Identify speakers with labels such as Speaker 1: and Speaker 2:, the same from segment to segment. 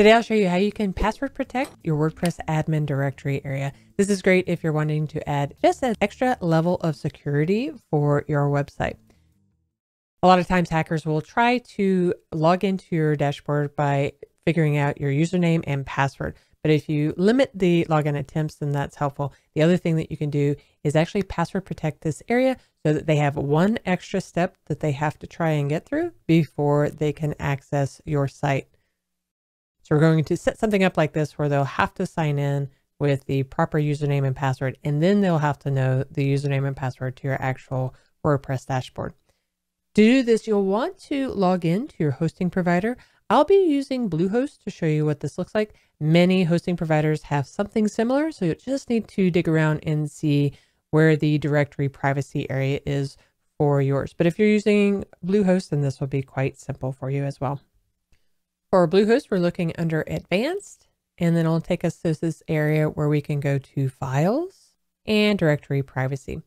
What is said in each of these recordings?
Speaker 1: Today I'll show you how you can password protect your WordPress admin directory area. This is great if you're wanting to add just an extra level of security for your website. A lot of times hackers will try to log into your dashboard by figuring out your username and password. But if you limit the login attempts, then that's helpful. The other thing that you can do is actually password protect this area so that they have one extra step that they have to try and get through before they can access your site. So we're going to set something up like this where they'll have to sign in with the proper username and password, and then they'll have to know the username and password to your actual WordPress dashboard. To do this, you'll want to log in to your hosting provider. I'll be using Bluehost to show you what this looks like. Many hosting providers have something similar, so you just need to dig around and see where the directory privacy area is for yours. But if you're using Bluehost, then this will be quite simple for you as well. For Bluehost, we're looking under Advanced, and then it'll take us to this area where we can go to Files and Directory Privacy.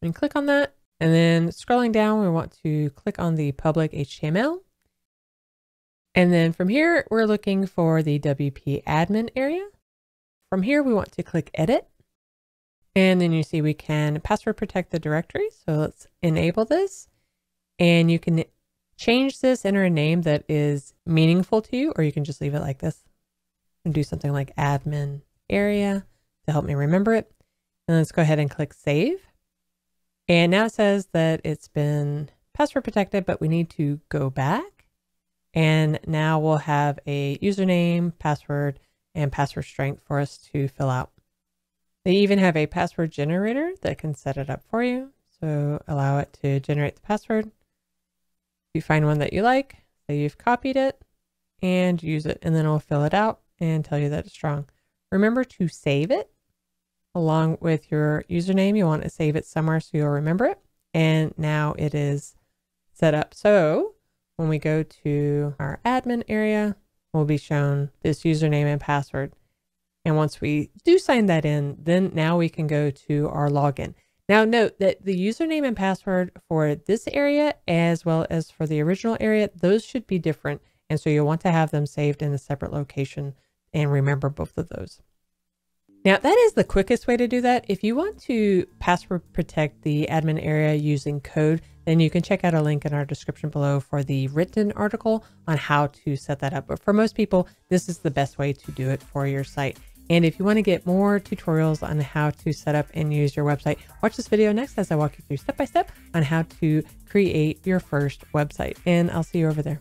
Speaker 1: And click on that, and then scrolling down, we want to click on the public HTML. And then from here, we're looking for the WP admin area. From here, we want to click Edit. And then you see we can password protect the directory. So let's enable this. And you can change this, enter a name that is meaningful to you, or you can just leave it like this and do something like admin area to help me remember it. And let's go ahead and click save. And now it says that it's been password protected, but we need to go back. And now we'll have a username, password, and password strength for us to fill out. They even have a password generator that can set it up for you. So allow it to generate the password you find one that you like, say you've copied it and use it, and then it'll fill it out and tell you that it's strong. Remember to save it along with your username. You want to save it somewhere so you'll remember it. And now it is set up. So when we go to our admin area, we'll be shown this username and password. And once we do sign that in, then now we can go to our login. Now note that the username and password for this area as well as for the original area, those should be different. And so you'll want to have them saved in a separate location and remember both of those. Now that is the quickest way to do that. If you want to password protect the admin area using code, then you can check out a link in our description below for the written article on how to set that up. But for most people, this is the best way to do it for your site. And if you want to get more tutorials on how to set up and use your website, watch this video next as I walk you through step by step on how to create your first website. And I'll see you over there.